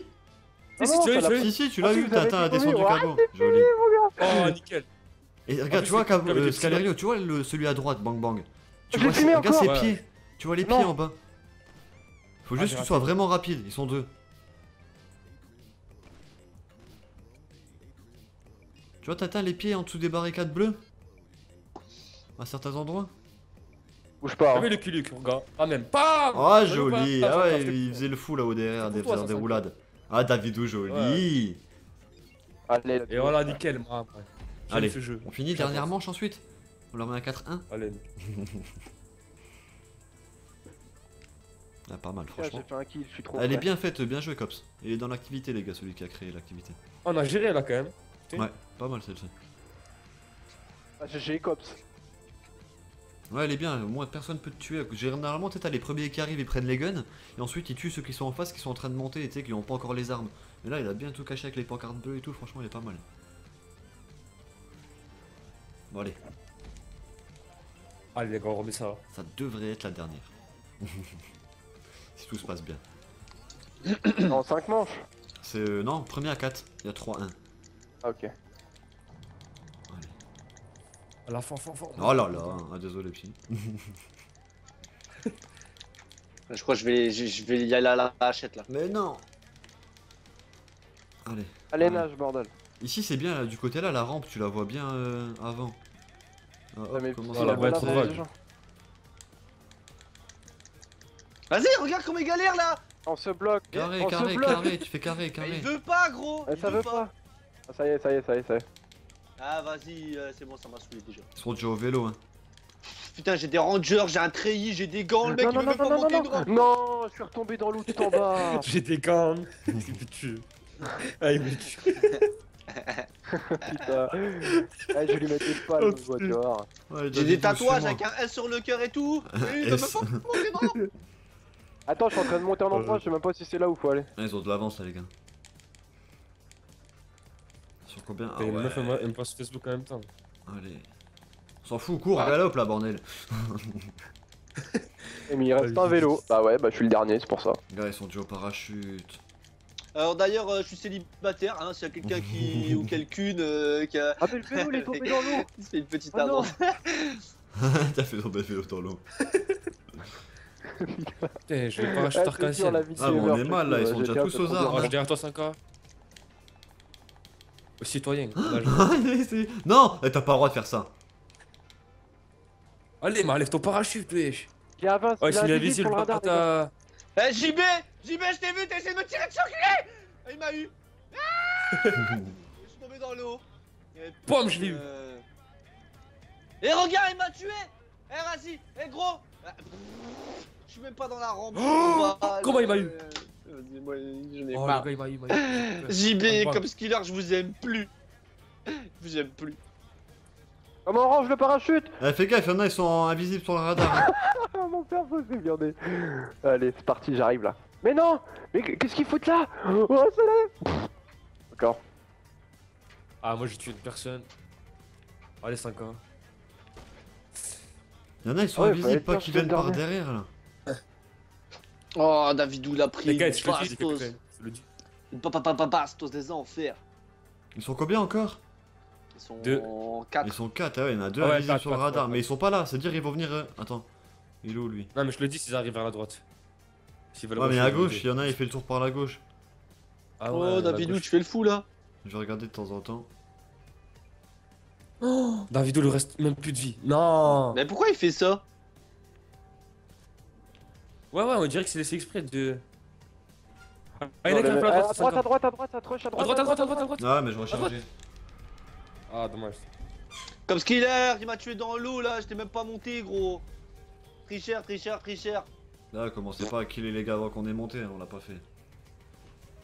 Speaker 4: Ah
Speaker 3: si,
Speaker 4: non,
Speaker 3: tu l'as
Speaker 4: ça
Speaker 3: eu.
Speaker 1: Si, si, tu
Speaker 4: Ah,
Speaker 1: l'as
Speaker 4: si,
Speaker 1: eu, Tintin a descendu cabot. Joli.
Speaker 3: Oh, nickel.
Speaker 1: Et regarde,
Speaker 3: plus,
Speaker 1: tu vois,
Speaker 3: avec
Speaker 1: euh, Scalerio, tu vois le, celui à droite, bang bang. Tu vois, regarde
Speaker 4: encore.
Speaker 1: ses
Speaker 3: Ouais.
Speaker 1: pieds. Tu vois les
Speaker 4: Non.
Speaker 1: pieds en bas. Faut
Speaker 3: Ah,
Speaker 1: juste que tu sois vraiment rapide, ils sont deux. Tu vois, Tintin, les pieds en dessous des barricades bleues À certains endroits
Speaker 4: Bouge pas.
Speaker 3: T'as
Speaker 4: hein.
Speaker 3: vu le culuc, regarde. Ah, même pas
Speaker 1: Ah, joli
Speaker 3: Ah,
Speaker 1: Ah ouais, il faisait le fou là-haut derrière, des,
Speaker 3: toi,
Speaker 1: des roulades. Ah, Davidou, joli
Speaker 4: Allez,
Speaker 3: Et voilà, nickel, moi. ouais.
Speaker 1: Allez,
Speaker 3: ce jeu.
Speaker 1: on finit, dernière manche ensuite On leur met un 4-1
Speaker 3: Allez.
Speaker 1: Ah, pas mal, franchement.
Speaker 4: fait un kill, je suis trop
Speaker 1: Elle est bien faite, bien joué, Cops. Il est dans l'activité, les gars, celui qui a créé l'activité.
Speaker 3: On a géré là quand même.
Speaker 1: Ouais, pas mal celle-ci.
Speaker 4: Ah, j'ai- j'ai Cops.
Speaker 1: Ouais, elle est bien, au moins personne peut te tuer. Généralement, tu sais, t'as les premiers qui arrivent, ils prennent les guns, et ensuite ils tuent ceux qui sont en face, qui sont en train de monter, et tu sais, qui ont pas encore les armes. Mais là, il a bien tout caché avec les pancartes bleues et tout, franchement, il est pas mal. Bon, allez,
Speaker 3: Allez, les gars, on remet ça.
Speaker 1: ça devrait être la dernière. si tout se passe bien.
Speaker 4: En 5 manches.
Speaker 1: C'est. euh, non, premier à 4, il y a 3-1.
Speaker 4: Ah, ok.
Speaker 3: À la fin, fin, fin.
Speaker 1: Oh là là, ah, désolé, psy.
Speaker 2: Je crois que je vais, je, je vais y aller à la hachette là.
Speaker 1: Mais non Allez.
Speaker 4: Allez, nage, bordel.
Speaker 1: Ici, c'est bien, là, du côté là, la rampe, tu la vois bien euh, avant. Ah, hop,
Speaker 4: Ouais, mais
Speaker 1: comment ça
Speaker 3: la boîte.
Speaker 2: Vas-y, regarde comme il galère là
Speaker 4: On se bloque.
Speaker 1: Carré,
Speaker 4: on
Speaker 1: carré,
Speaker 4: se bloque.
Speaker 1: carré, tu fais carré,
Speaker 2: Mais
Speaker 1: carré.
Speaker 2: Il veut pas, gros
Speaker 4: Eh,
Speaker 2: Il
Speaker 4: ça veut pas. Ah, ça y est, ça y est, ça y est, ça y est.
Speaker 2: Ah, vas-y, euh, c'est bon, ça m'a saoulé déjà.
Speaker 1: Ils sont déjà au vélo, hein.
Speaker 2: Putain, j'ai des rangers, j'ai un treillis, j'ai des gants, le mec
Speaker 4: non,
Speaker 2: il
Speaker 4: non,
Speaker 2: veut
Speaker 4: non,
Speaker 2: pas
Speaker 4: non, non,
Speaker 2: monter une
Speaker 4: non, je suis retombé dans l'eau tout en bas.
Speaker 3: J'ai des gants. Il me tue. Ah, il me tue.
Speaker 4: Putain. Eh, je vais lui mettre des palmes,
Speaker 3: Oh,
Speaker 4: tu.
Speaker 1: Ouais,
Speaker 2: J'ai des tatouages avec un S sur le cœur et tout. Oui, pas monter.
Speaker 4: Attends, je suis en train de monter un endroit, je sais même pas si c'est là où faut aller.
Speaker 1: Ah, ils ont de l'avance, là, les gars. Sur combien? Ah ouais.
Speaker 3: meuf, elle me passe Facebook en même temps.
Speaker 1: Allez. On s'en fout, cours,
Speaker 2: Ouais.
Speaker 1: galope là, bordel.
Speaker 4: Mais il reste
Speaker 3: Allez,
Speaker 4: un vélo. Bah ouais, bah je suis le dernier, c'est pour ça.
Speaker 1: Les gars, ils sont déjà au parachute.
Speaker 2: Alors d'ailleurs, euh, je suis célibataire, hein, s'il y a quelqu'un qui. ou quelqu'une euh, qui a.
Speaker 4: Ah, mais le vélo, il est tombé dans l'eau.
Speaker 2: qui se fait une petite
Speaker 4: Oh non.
Speaker 2: annonce.
Speaker 1: T'as fait tomber le vélo dans l'eau.
Speaker 3: Putain, je vais pas
Speaker 4: Ah,
Speaker 3: acheter
Speaker 4: c'est sûr, la
Speaker 3: ciel.
Speaker 4: vie de
Speaker 1: Ah, mais on est
Speaker 4: c'est
Speaker 1: mal, là, ils
Speaker 4: ouais,
Speaker 1: sont déjà tous
Speaker 4: c'est
Speaker 1: aux
Speaker 4: trop
Speaker 1: armes.
Speaker 3: Ah, je derrière toi 5K. Au citoyen.
Speaker 1: C'est- non Eh, T'as pas le droit de faire ça.
Speaker 3: Allez, mais enlève ton parachute, wesh.
Speaker 4: Il y a 20,
Speaker 3: Ouais,
Speaker 4: il a
Speaker 3: s'il est
Speaker 4: un
Speaker 3: invisible,
Speaker 4: sur le
Speaker 3: par
Speaker 4: radar. les gars.
Speaker 3: ta.
Speaker 2: Eh JB JB, je t'ai vu, t'as essayé de me tirer dessus, enculé Ah, Il m'a eu Ah Je suis tombé dans l'eau. Et
Speaker 3: Pomme, je l'ai eu.
Speaker 2: Et regarde, il m'a tué Eh vas-y, eh gros Ah, Je suis même pas dans la rampe.
Speaker 3: Oh Comment il m'a eu
Speaker 2: Vas-y, moi, je n'ai
Speaker 3: Oh,
Speaker 2: pas.
Speaker 3: le gars, il m'a eu, il m'a eu.
Speaker 2: JB,
Speaker 3: Pomme.
Speaker 2: comme skiller, je vous aime plus. Je vous aime plus.
Speaker 4: Comment on range le parachute
Speaker 1: Eh, fais gaffe, y'en a, ils sont invisibles sur le radar.
Speaker 4: Ah, perso s'est viandé. Allez, c'est parti, j'arrive là. Mais non Mais qu'est-ce qu'ils foutent là? Oh, c'est là D'accord.
Speaker 3: Ah, moi j'ai tué une personne. Allez, 5 ans.
Speaker 1: Y'en a, ils sont
Speaker 4: Ouais,
Speaker 1: invisibles, pas qu'ils viennent par derrière là.
Speaker 2: Oh, Davidou l'a pris?
Speaker 3: Les gars, je le dis, je le dis.
Speaker 2: Papa, papa, bastos des enfers.
Speaker 1: Ils sont combien encore?
Speaker 2: Ils sont
Speaker 3: Deux.
Speaker 2: 4.
Speaker 1: Ils sont 4, ah ouais, il y en a 2
Speaker 3: Ah ouais,
Speaker 1: invisibles sur le
Speaker 3: quatre,
Speaker 1: radar,
Speaker 3: ouais,
Speaker 1: mais ils sont pas là, c'est-à-dire ils vont venir. euh, Attends, il est où lui
Speaker 3: Non, mais je le dis s'ils arrivent vers la droite. S'ils veulent
Speaker 1: Ouais, mais à gauche, il y en a, il fait le tour par la gauche.
Speaker 3: Ah
Speaker 2: Oh,
Speaker 3: ouais,
Speaker 2: Davidou, tu fais le fou là.
Speaker 1: Je vais regarder de temps en temps.
Speaker 3: Davidou, il lui reste même plus de vie. Non
Speaker 2: Mais pourquoi il fait ça
Speaker 3: Ouais, ouais, on dirait que c'est laissé exprès de. Ah, il y
Speaker 4: Non,
Speaker 3: en a arrivent
Speaker 4: mecs-
Speaker 3: à droite,
Speaker 4: droite, à
Speaker 3: 50.
Speaker 4: droite, à droite, à droite, à
Speaker 3: À
Speaker 4: droite.
Speaker 3: droite, à droite, à droite, à droite.
Speaker 1: Ah, mais je rechargeais.
Speaker 3: Ah, dommage.
Speaker 2: Comme skiller, il m'a tué dans l'eau là, j'étais même pas monté gros. Tricheur, tricheur, tricheur.
Speaker 1: Là, commencez pas à killer les gars avant qu'on ait monté, hein, on l'a pas fait.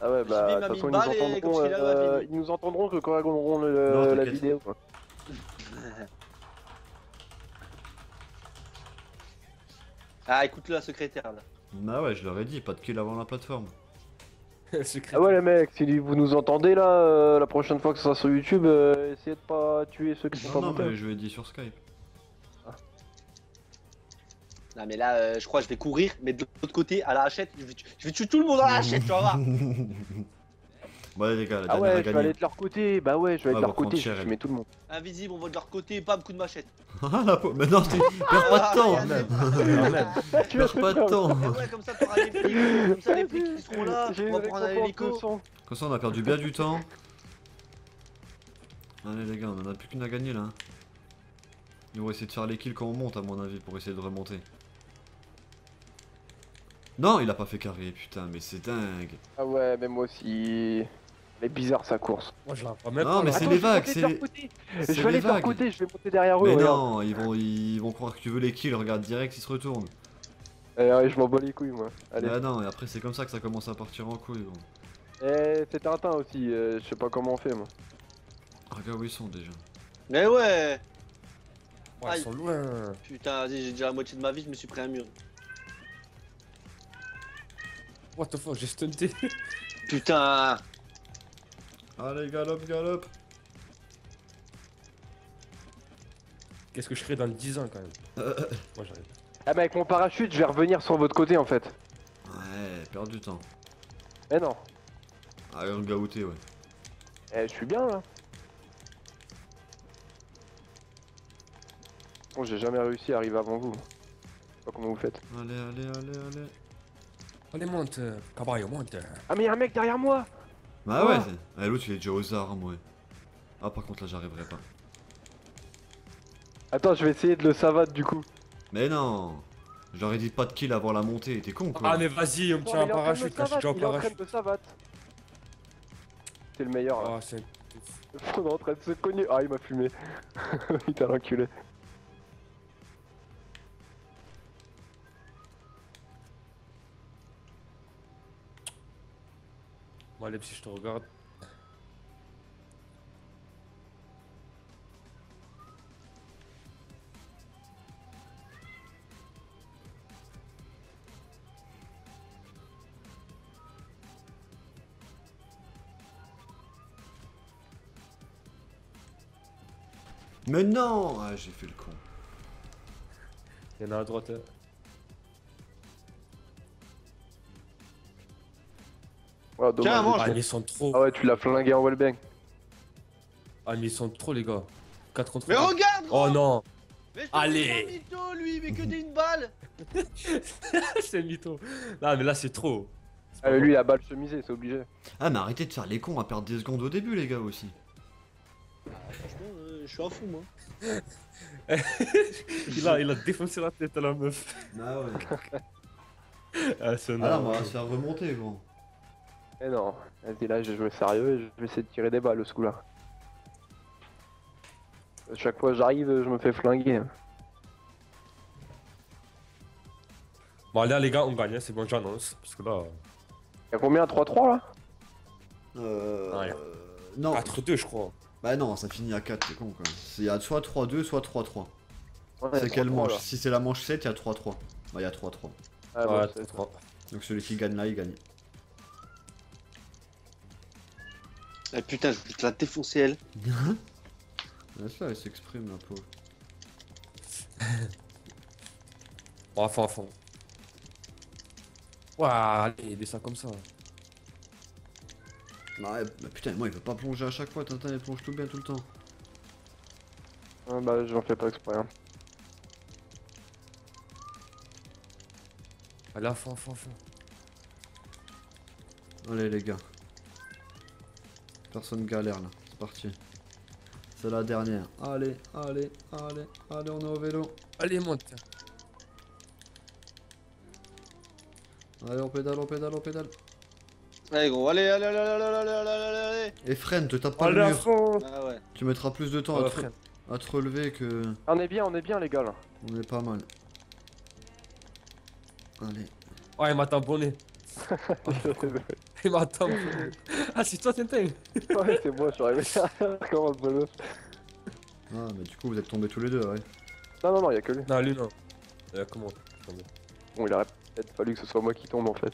Speaker 4: Ah ouais, bah, de toute façon, ils nous
Speaker 2: et
Speaker 4: entendront, euh, ils nous entendront que quand ils auront le-
Speaker 1: Non,
Speaker 4: la vidéo. Quoi.
Speaker 2: Ah, écoute la secrétaire là.
Speaker 1: Bah ouais, je leur ai dit, pas de kill avant la plateforme.
Speaker 4: Ah ouais, les mecs, si vous nous entendez là, euh, la prochaine fois que ce sera sur YouTube, euh, essayez de pas tuer ceux qui sont
Speaker 1: Non,
Speaker 4: pas
Speaker 1: non,
Speaker 4: montés.
Speaker 1: mais je lui ai dit sur Skype.
Speaker 2: Non mais là, euh, je crois que je vais courir, mais de l'autre côté, à la hachette, je vais, tu- je vais tuer tout le monde à la hachette, tu vas voir.
Speaker 1: Bon, allez, les gars, la
Speaker 4: Ah
Speaker 1: dernière
Speaker 4: ouais, je vais aller de leur côté, bah ouais, je vais aller de leur côté,
Speaker 1: cher,
Speaker 4: je mets tout le monde.
Speaker 2: Invisible, on va de leur côté, bam, coup de machette.
Speaker 1: Ah la peau, mais non, t'es- perds pas de temps
Speaker 2: Ah, regardez.
Speaker 3: Quand même.
Speaker 1: Perds pas de temps
Speaker 2: ouais, comme ça, t'auras les flics, comme ça, les flics qui seront là, on va prendre un hélico.
Speaker 1: Comme ça, on a perdu bien du temps. Allez, les gars, on en a plus qu'une à gagner là. hein. Ils vont essayer de faire les kills quand on monte, à mon avis, pour essayer de remonter. Non, il a pas fait carré, putain, mais c'est dingue.
Speaker 4: Ah ouais, mais moi aussi. Elle est bizarre sa course.
Speaker 3: Moi, je la vois même
Speaker 1: Non,
Speaker 3: pas.
Speaker 1: mais c'est les vagues, c'est les-
Speaker 4: Je vais aller
Speaker 1: les
Speaker 4: de leur côté, je vais monter derrière eux.
Speaker 1: Mais
Speaker 4: regarde.
Speaker 1: non, ils vont, ils vont croire que tu veux les kills, regarde direct, ils se retournent.
Speaker 4: Allez, allez, je m'en bats les couilles moi. Allez.
Speaker 1: Ah non, et après c'est comme ça que ça commence à partir en couille. Bon.
Speaker 4: Eh, c'est Tintin aussi, euh, je sais pas comment on fait moi.
Speaker 1: Ah, regarde où ils sont déjà.
Speaker 2: Mais ouais
Speaker 3: Ouais, ils sont loin.
Speaker 2: Putain, vas-y, j'ai déjà la moitié de ma vie, je me suis pris un mur.
Speaker 3: What the fuck, j'ai stunté.
Speaker 2: Putain
Speaker 1: Allez, galope, galope.
Speaker 3: Qu'est-ce que je ferais dans le 10 ans quand même
Speaker 1: Euh,
Speaker 3: Moi, j'arrive.
Speaker 4: Ah, mais avec mon parachute, je vais revenir sur votre côté en fait.
Speaker 1: Ouais, perdre du temps.
Speaker 4: Eh non.
Speaker 1: Ah, le gaouté, ouais.
Speaker 4: Eh, je suis bien là. Bon, j'ai jamais réussi à arriver avant vous. Je sais pas comment vous faites.
Speaker 1: Allez, allez, allez, allez.
Speaker 3: Allez, monte. euh, Caballo, monte.
Speaker 4: Ah, mais y'a un mec derrière moi
Speaker 1: Bah ouais,
Speaker 4: Ah.
Speaker 1: ah, l'autre il est déjà aux armes, ouais. Ah, par contre là, j'arriverai pas.
Speaker 4: Attends, je vais essayer de le savate du coup.
Speaker 1: Mais non J'aurais dit pas de kill avant la montée, t'es con quoi.
Speaker 3: Ah, mais vas-y, on me tient un
Speaker 4: il
Speaker 3: parachute là, je suis déjà en
Speaker 4: il est en train
Speaker 3: parachute.
Speaker 4: de me savate. C'est le meilleur là.
Speaker 3: Oh, c'est.
Speaker 4: On est en train de se cogner. Ah, il m'a fumé. Putain, l'enculé.
Speaker 3: Si je te regarde.
Speaker 1: Mais non Ah, j'ai fait le con.
Speaker 3: Il y en a à droite. hein.
Speaker 4: Ouais, dommage.
Speaker 2: Tiens, mange.
Speaker 3: Ah, mais ils sont trop.
Speaker 4: Ah ouais, tu l'as flingué en wellbang.
Speaker 3: Ah, mais ils sont trop, les gars. 4 contre
Speaker 2: Mais
Speaker 3: 1.
Speaker 2: regarde gros
Speaker 3: Oh non
Speaker 2: Mais je te
Speaker 3: Allez.
Speaker 2: dis pas mytho, lui, mais que t'es une balle
Speaker 3: C'est mytho. Non, mais là, c'est trop.
Speaker 4: Ah, mais lui, la balle chemisée, c'est obligé.
Speaker 1: Ah, mais arrêtez de faire les cons à perdre des secondes au début, les gars aussi.
Speaker 2: Franchement, euh, je suis à fond, moi.
Speaker 3: il, a, il a défoncé la tête à la meuf.
Speaker 1: Ah ouais.
Speaker 3: Ah, c'est
Speaker 1: Ah on va se faire remonter, gros.
Speaker 4: Mais non, vas-y là, j'ai joué sérieux et je vais essayer de tirer des balles ce coup-là. À chaque fois que j'arrive, je me fais flinguer.
Speaker 3: Bon, là, les gars, on gagne, hein, c'est bon, j'annonce. Parce que là,
Speaker 4: Y'a combien? 3-3 là?
Speaker 1: Euh.
Speaker 3: Ah,
Speaker 1: non.
Speaker 3: 4-2, je crois.
Speaker 1: Bah non, ça finit à 4, c'est con quoi. Il y a soit 3-2, soit 3-3.
Speaker 4: Ouais,
Speaker 1: c'est quelle
Speaker 4: 3-3,
Speaker 1: manche?
Speaker 4: là.
Speaker 1: Si c'est la manche 7, il y a 3-3. Bah il y a 3-3.
Speaker 4: Ah,
Speaker 3: ouais,
Speaker 4: bon, c'est-
Speaker 3: 3
Speaker 1: Donc celui qui gagne là, il gagne.
Speaker 2: Ah putain, je vais te la défoncer elle.
Speaker 1: Laisse-la, elle s'exprime la pauvre.
Speaker 3: Bon, à fond, à fond. Ouais, allez, descends comme ça.
Speaker 1: Bah, ouais, bah putain, moi il veut pas plonger à chaque fois, Tintin il plonge tout bien tout le temps.
Speaker 4: Ouais, bah j'en fais pas exprès. Hein.
Speaker 3: Allez, à fond, à fond, à fond.
Speaker 1: Allez les gars. Personne galère là, c'est parti. C'est la dernière. Allez, allez, allez, allez, on est au vélo.
Speaker 3: Allez, monte.
Speaker 1: Allez, on pédale, on pédale, on pédale.
Speaker 2: Allez gros, allez, allez, allez, allez, allez, allez, allez, allez.
Speaker 1: Et freine, te tape pas
Speaker 3: Allez,
Speaker 1: le mur.
Speaker 2: Ah ouais.
Speaker 1: Tu mettras plus de temps à, te,
Speaker 3: frère.
Speaker 1: à te relever que.
Speaker 4: On est bien, on est bien les gars là.
Speaker 1: On est pas mal. Allez.
Speaker 3: Ouais, il m'a tamponné. Il m'a. Ah, c'est toi, Tintin.
Speaker 4: ouais, c'est moi, je suis arrivé Comment bonhomme
Speaker 1: Ah, mais du coup, vous êtes tombés tous les deux, ouais.
Speaker 4: Non, non, non, y'a que lui.
Speaker 3: Non, lui, non. Euh, comment
Speaker 4: Bon, il aurait peut-être fallu que ce soit moi qui tombe en fait.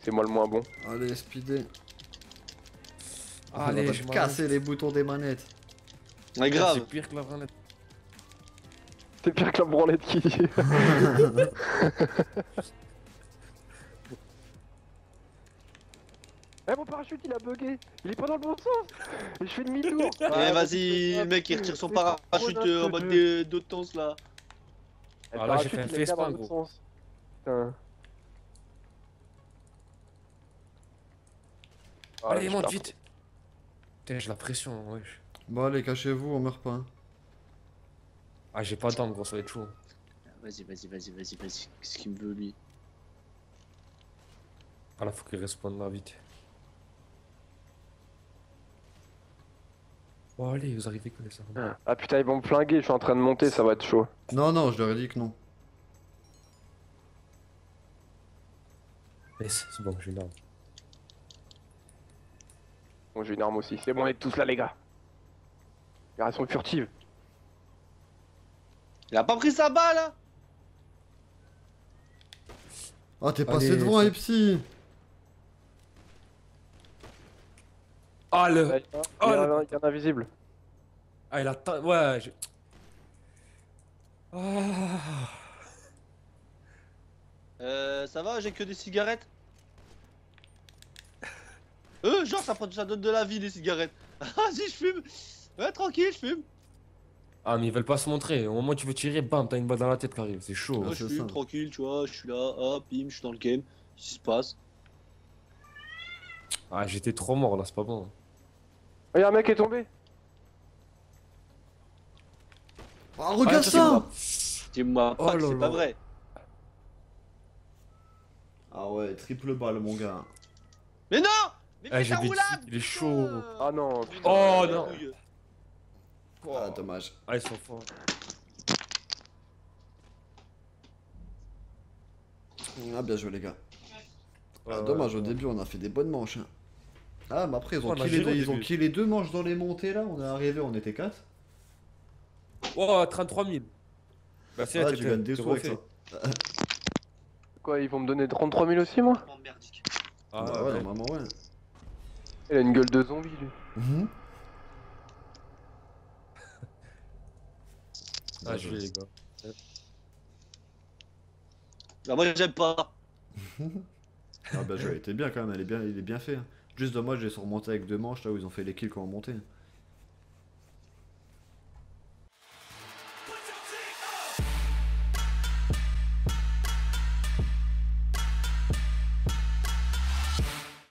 Speaker 4: C'est moi le moins bon.
Speaker 1: Allez, speedé.
Speaker 3: Allez, je
Speaker 1: casser les boutons des manettes.
Speaker 2: Grave.
Speaker 3: C'est pire que la branlette.
Speaker 4: C'est pire que la branlette qui dit. Eh mon parachute il a bugué Il est pas dans le bon sens Et je fais demi-tour
Speaker 2: Ouais, vas-y, le mec il retire son parachute euh, en mode d'autance là.
Speaker 4: Eh,
Speaker 3: Ah, là, j'ai fait un
Speaker 4: l'autre
Speaker 3: gros.
Speaker 4: sens. Putain. Ah,
Speaker 3: Allez, monte vite. Putain, j'ai la pression, wesh.
Speaker 1: Bon, allez, cachez-vous, on meurt pas. hein.
Speaker 3: Ah, j'ai pas d'armes, gros, ça va être chaud.
Speaker 2: Vas-y, vas-y, vas-y, vas-y, vas-y. Qu'est-ce qu'il me veut lui?
Speaker 3: Ah là, faut qu'il respawn là, vite. Bon, allez, vous arrivez que les armes.
Speaker 4: Ah putain, ils vont me flinguer, je suis en train de monter, ça va être chaud.
Speaker 1: Non, non, je leur ai dit que non.
Speaker 3: Laisse, c'est bon, j'ai une arme.
Speaker 4: Bon, j'ai une arme aussi. C'est bon, on est tous là, les gars. Opération furtive.
Speaker 2: Il a pas pris sa balle hein
Speaker 1: Ah, t'es passé devant, Epsi
Speaker 3: Ah, le.
Speaker 4: Ouais, Il y en a-
Speaker 3: Oh,
Speaker 4: il y
Speaker 3: le-
Speaker 4: a- il y en a invisible.
Speaker 3: Ah, il a. ta- Ouais, j'ai. Ah.
Speaker 2: Euh, ça va, j'ai que des cigarettes? Euh, genre ça, prend, ça donne de la vie les cigarettes. Ah si, je fume Ouais, tranquille, je fume
Speaker 3: Ah, mais ils veulent pas se montrer. Au moment où tu veux tirer, bam, t'as une balle dans la tête qui arrive. C'est chaud.
Speaker 2: Moi,
Speaker 1: Ouais,
Speaker 2: je fume,
Speaker 1: ça.
Speaker 2: tranquille, tu vois, je suis là, hop, bim, je suis dans le game. Qu'est-ce qui se passe?
Speaker 3: Ah, j'étais trop mort là, c'est pas bon.
Speaker 4: Oh, y a un mec qui est tombé.
Speaker 1: Ah, regarde
Speaker 3: Ah,
Speaker 1: ça
Speaker 2: Dis-moi
Speaker 3: Oh
Speaker 2: c'est pas vrai.
Speaker 1: Ah ouais, triple balle, mon gars.
Speaker 2: Mais non Mais
Speaker 3: Ah,
Speaker 2: roulade
Speaker 3: il est chaud.
Speaker 4: Ah non,
Speaker 2: Putain,
Speaker 3: Oh, non.
Speaker 1: Ah, dommage.
Speaker 3: Ah, ils sont forts.
Speaker 1: Ah, bien joué, les gars. Ah,
Speaker 3: Ouais,
Speaker 1: dommage,
Speaker 3: ouais,
Speaker 1: au début, on a fait des bonnes manches. hein. Ah, mais après, ils ont,
Speaker 3: a
Speaker 1: killé, ils ont killé deux manches dans les montées là. On est arrivé, on était 4.
Speaker 3: Oh, 33 000. Merci,
Speaker 1: Ah,
Speaker 3: à
Speaker 1: tu gagnes des sous avec ça.
Speaker 4: Quoi, ils vont me donner 33 000 aussi, moi?
Speaker 2: Oh.
Speaker 3: Ah,
Speaker 1: bah ouais,
Speaker 3: ouais.
Speaker 1: normalement, ouais.
Speaker 4: Il a une gueule de zombie, lui.
Speaker 1: Mhm.
Speaker 3: Ah, je vais, les gars.
Speaker 2: Bah, moi j'aime pas.
Speaker 1: Ah, joué, il était bien quand même, elle est bien, il est bien fait. hein. Juste dommage, j'ai surmonté avec deux manches là où ils ont fait les kills quand on montait.